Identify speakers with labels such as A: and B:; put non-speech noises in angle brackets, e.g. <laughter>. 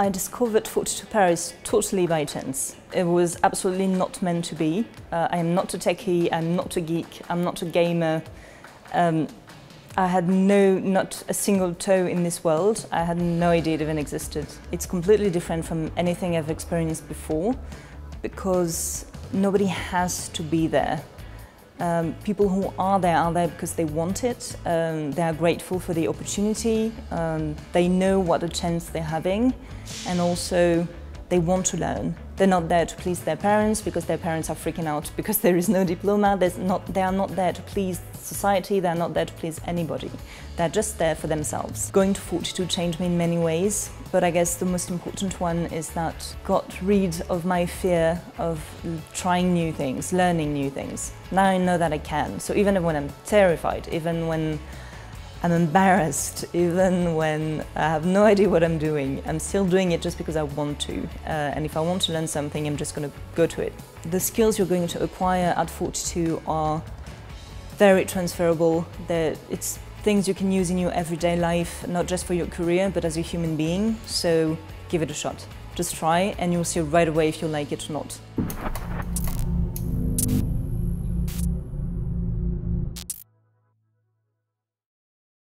A: I discovered 42 Paris totally by chance. It was absolutely not meant to be. Uh, I am not a techie, I'm not a geek, I'm not a gamer. Um, I had no, not a single toe in this world. I had no idea it even existed. It's completely different from anything I've experienced before because nobody has to be there. Um, people who are there are there because they want it, um, they are grateful for the opportunity, um, they know what a chance they're having, and also they want to learn. They're not there to please their parents because their parents are freaking out because <laughs> there is no diploma. Not, they are not there to please society, they're not there to please anybody. They're just there for themselves. Going to 42 changed me in many ways, but I guess the most important one is that got rid of my fear of trying new things, learning new things. Now I know that I can. So even when I'm terrified, even when I'm embarrassed, even when I have no idea what I'm doing, I'm still doing it just because I want to. Uh, and if I want to learn something, I'm just going to go to it. The skills you're going to acquire at 42 are very transferable. They're, it's things you can use in your everyday life, not just for your career, but as a human being. So give it a shot. Just try and you'll see right away if you like it or not.